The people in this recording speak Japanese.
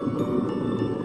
う